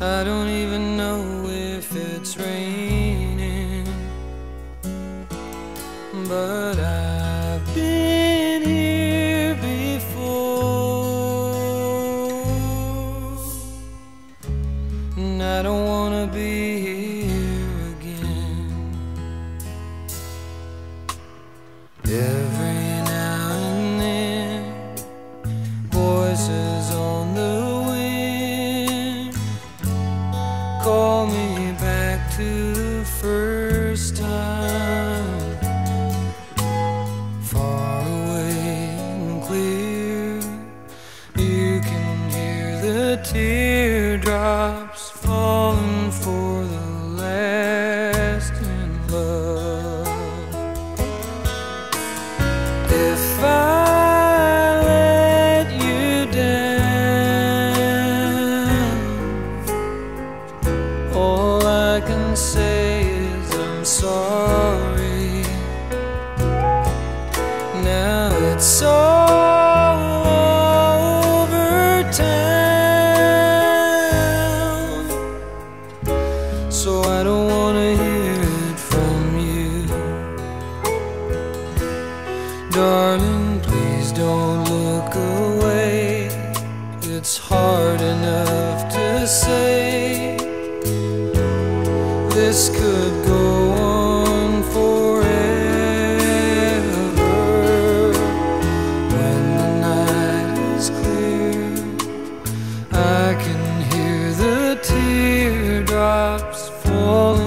I don't even know if it's raining, but call me back to the first time. Far away and clear, you can hear the teardrops falling for Darling, please don't look away. It's hard enough to say this could go on forever. When the night is clear, I can hear the teardrops falling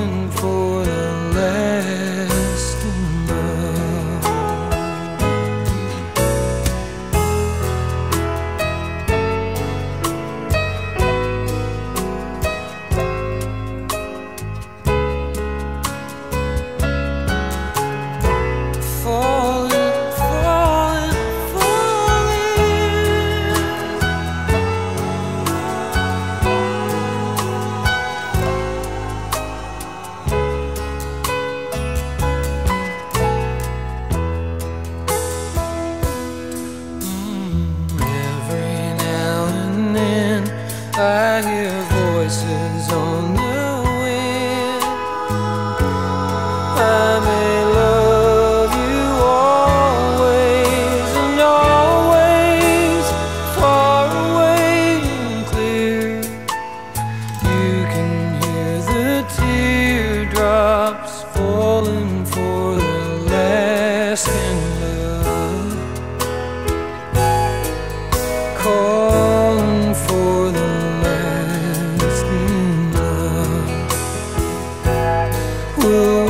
I hear voices on the wind. I may love you always and always, far away and clear. You can hear the teardrops falling for the last Will